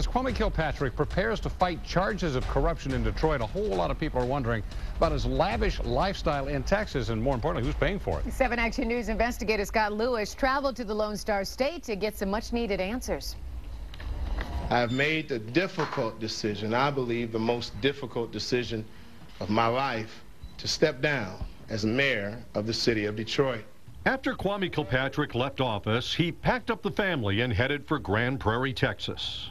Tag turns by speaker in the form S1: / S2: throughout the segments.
S1: As Kwame Kilpatrick prepares to fight charges of corruption in Detroit, a whole lot of people are wondering about his lavish lifestyle in Texas and more importantly, who's paying for it.
S2: 7 Action News investigator Scott Lewis traveled to the Lone Star State to get some much needed answers.
S3: I've made the difficult decision, I believe the most difficult decision of my life, to step down as mayor of the city of Detroit.
S4: After Kwame Kilpatrick left office, he packed up the family and headed for Grand Prairie, Texas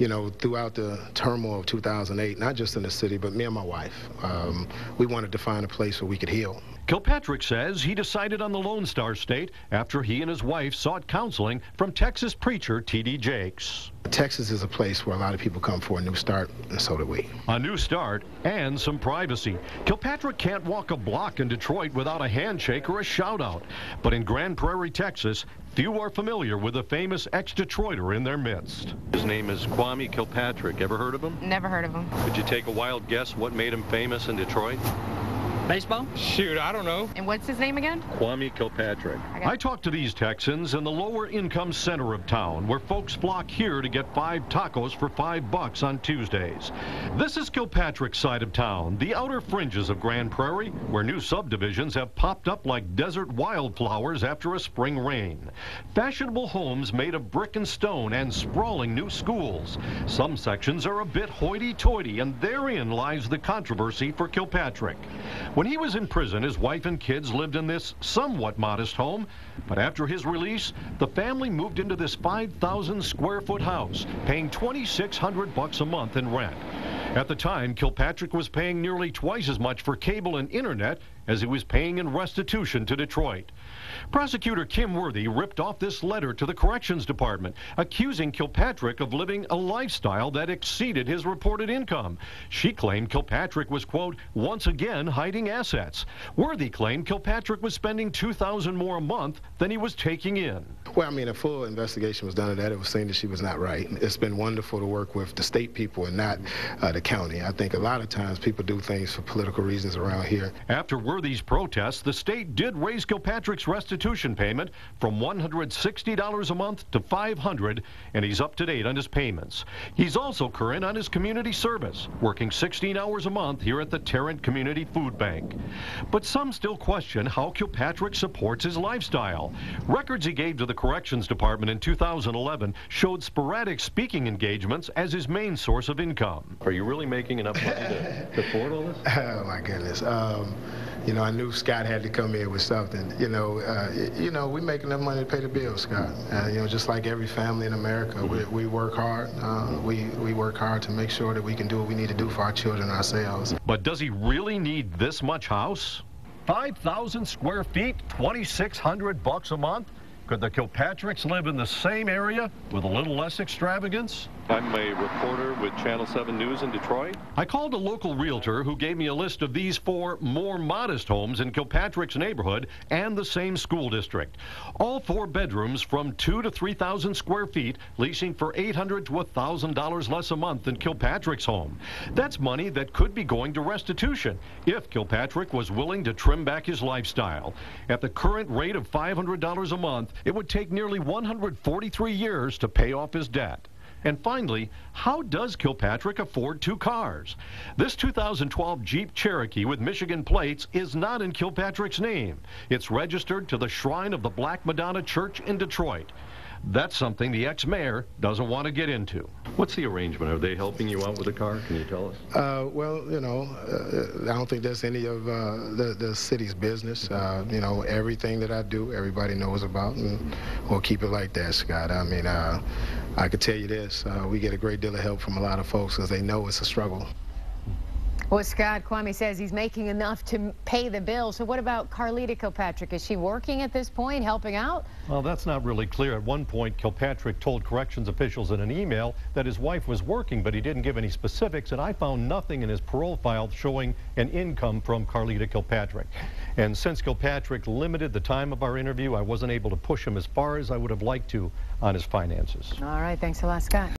S3: you know, throughout the turmoil of 2008, not just in the city, but me and my wife, um, we wanted to find a place where we could heal.
S4: Kilpatrick says he decided on the Lone Star State after he and his wife sought counseling from Texas preacher T.D. Jakes.
S3: Texas is a place where a lot of people come for a new start, and so do we.
S4: A new start and some privacy. Kilpatrick can't walk a block in Detroit without a handshake or a shout out. But in Grand Prairie, Texas, few are familiar with the famous ex-Detroiter in their midst. His name is Kwame Kilpatrick. Ever heard of him?
S2: Never heard of him.
S4: Could you take a wild guess what made him famous in Detroit?
S5: Baseball?
S1: Shoot, I don't know.
S2: And what's his name again?
S4: Kwame Kilpatrick. I, I talked to these Texans in the lower income center of town where folks flock here to get five tacos for five bucks on Tuesdays. This is Kilpatrick's side of town, the outer fringes of Grand Prairie, where new subdivisions have popped up like desert wildflowers after a spring rain. Fashionable homes made of brick and stone and sprawling new schools. Some sections are a bit hoity-toity, and therein lies the controversy for Kilpatrick. When he was in prison, his wife and kids lived in this somewhat modest home, but after his release, the family moved into this 5,000 square foot house, paying 2,600 bucks a month in rent. At the time, Kilpatrick was paying nearly twice as much for cable and internet as he was paying in restitution to Detroit. Prosecutor Kim Worthy ripped off this letter to the Corrections Department, accusing Kilpatrick of living a lifestyle that exceeded his reported income. She claimed Kilpatrick was, quote, once again hiding assets. Worthy claimed Kilpatrick was spending 2000 more a month than he was taking in.
S3: Well, I mean, a full investigation was done of that. It was seen that she was not right. It's been wonderful to work with the state people and not uh, the county. I think a lot of times people do things for political reasons around here.
S4: After Worthy's protests, the state did raise Kilpatrick's restitution payment from $160 a month to $500, and he's up to date on his payments. He's also current on his community service, working 16 hours a month here at the Tarrant Community Food Bank. But some still question how Kilpatrick supports his lifestyle. Records he gave to the Corrections Department in 2011 showed sporadic speaking engagements as his main source of income. Are you really making enough money to, to afford all this?
S3: Oh, my goodness. Um, you know, I knew Scott had to come in with something. You know, uh, you know, we make enough money to pay the bills, Scott. Uh, you know, just like every family in America, we, we work hard. Uh, we we work hard to make sure that we can do what we need to do for our children ourselves.
S4: But does he really need this much house? 5,000 square feet, 2,600 bucks a month? Could the Kilpatricks live in the same area with a little less extravagance?
S6: I'm a reporter with Channel 7 News in Detroit.
S4: I called a local realtor who gave me a list of these four more modest homes in Kilpatrick's neighborhood and the same school district. All four bedrooms from two to 3,000 square feet, leasing for 800 to $1,000 less a month than Kilpatrick's home. That's money that could be going to restitution if Kilpatrick was willing to trim back his lifestyle. At the current rate of $500 a month, it would take nearly 143 years to pay off his debt. And finally, how does Kilpatrick afford two cars? This 2012 Jeep Cherokee with Michigan plates is not in Kilpatrick's name. It's registered to the Shrine of the Black Madonna Church in Detroit. That's something the ex-mayor doesn't want to get into. What's the arrangement? Are they helping you out with the car? Can you tell us?
S3: Uh, well, you know, uh, I don't think that's any of uh, the, the city's business. Uh, you know, everything that I do, everybody knows about, and we'll keep it like that, Scott. I mean, uh, I could tell you this, uh, we get a great deal of help from a lot of folks because they know it's a struggle.
S2: Well, Scott Kwame says he's making enough to pay the bill. So what about Carlita Kilpatrick? Is she working at this point, helping out?
S4: Well, that's not really clear. At one point, Kilpatrick told corrections officials in an email that his wife was working, but he didn't give any specifics, and I found nothing in his parole file showing an income from Carlita Kilpatrick. And since Kilpatrick limited the time of our interview, I wasn't able to push him as far as I would have liked to on his finances.
S2: All right, thanks a lot, Scott.